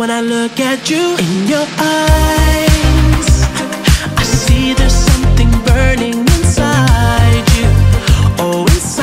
when I look at you in your eyes. I see there's something burning inside you. Oh, inside.